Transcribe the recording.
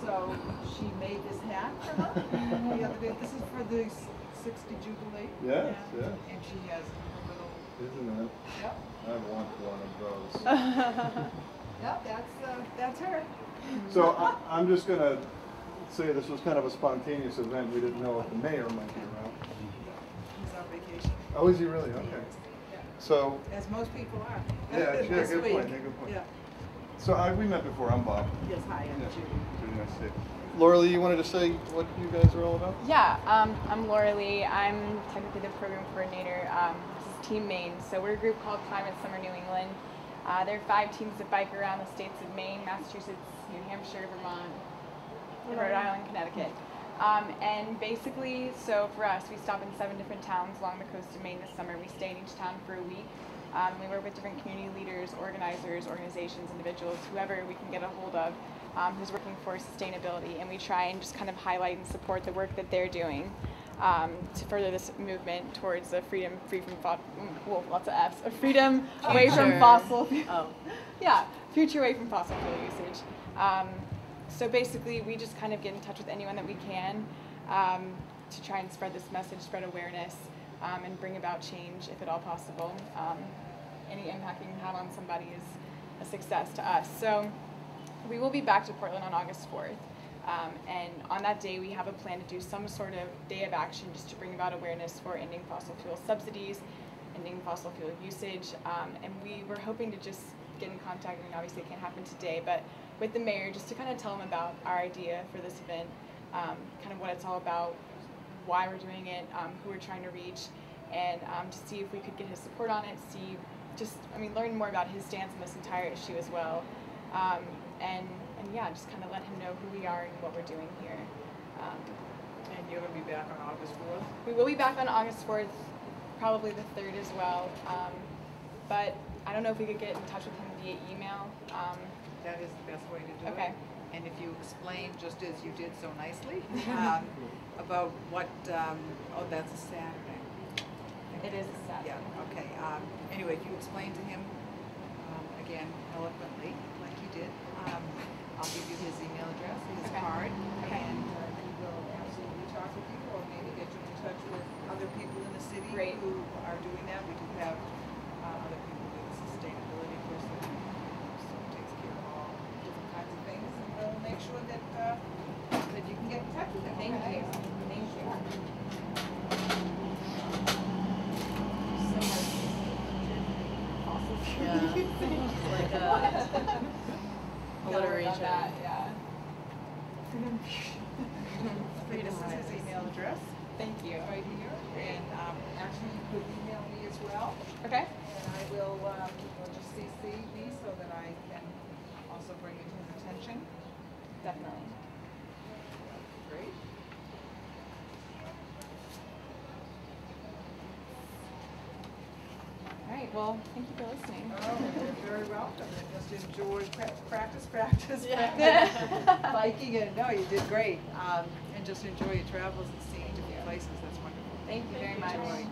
So she made this hat for her the other day. This is for the 60 Jubilee. Yes, yes. And she has a little, Isn't it? yep, I want one of those. yep, that's, uh, that's her. So I, I'm just gonna say this was kind of a spontaneous event. We didn't know if the mayor might be around. He's on vacation. Oh, is he really? Okay. Yeah. So, As most people are. Yeah, yeah, good point, yeah, good point. Yeah. So I, we met before. I'm Bob. Yes, hi, I'm Yeah, Judy. Really nice to see you. Laura Lee, you wanted to say what you guys are all about? Yeah, um, I'm Laura Lee. I'm technically the program coordinator. Um, this is Team Maine. So we're a group called Climate Summer New England. Uh, there are five teams that bike around the states of Maine, Massachusetts, New Hampshire, Vermont, and Rhode Island, Connecticut. Um, and basically, so for us, we stop in seven different towns along the coast of Maine this summer. We stay in each town for a week. Um, we work with different community leaders, organizers, organizations, individuals, whoever we can get a hold of um, who's working for sustainability. And we try and just kind of highlight and support the work that they're doing um, to further this movement towards a freedom, free from, fo- mm, well, lots of F's, a freedom away from fossil Oh. yeah, future away from fossil fuel usage. Um, so basically, we just kind of get in touch with anyone that we can um, to try and spread this message, spread awareness, um, and bring about change if at all possible. Um, any impact we can have on somebody is a success to us. So we will be back to Portland on August 4th. Um, and on that day, we have a plan to do some sort of day of action just to bring about awareness for ending fossil fuel subsidies, ending fossil fuel usage. Um, and we were hoping to just get in contact. I mean, obviously, it can't happen today, but with the mayor, just to kind of tell him about our idea for this event, um, kind of what it's all about, why we're doing it, um, who we're trying to reach, and um, to see if we could get his support on it. See, just I mean, learn more about his stance on this entire issue as well, um, and and yeah, just kind of let him know who we are and what we're doing here. Um, And you're gonna be back on August 4th? we will be back on August 4th, probably the 3rd as well. Um, but I don't know if we could get in touch with him via email. Um, That is the best way to do it. Okay. And if you explain, just as you did so nicely, um, about what, um, oh, that's a Saturday. It is a Saturday. Yeah, okay. Um, anyway, if you explain to him, um, again, eloquently, like you did, um, I'll give you his email address, his Okay. card, Okay. and uh, he will absolutely talk with you, or maybe get you in touch with other people in the city Great. who are doing that. We do have uh, other people doing sustainability person, so takes care of all different kinds of things, and we'll make sure that uh, that you can get in touch with him. Thank okay? you. Thank you. Yeah. Like a alliteration. Yeah. This is his email address. Thank you. right here, and um, actually you could email me as well, Okay. and I will, um, will just CC me so that I can also bring it to his attention. Definitely. Great. All right. Well, thank you for listening. Oh, you're very welcome, and just enjoy, pra- practice, practice, Yeah. practice. Biking, and, no, you did great, um, and just enjoy your travels and seeing different places, that's wonderful. Thank you very much. Enjoy.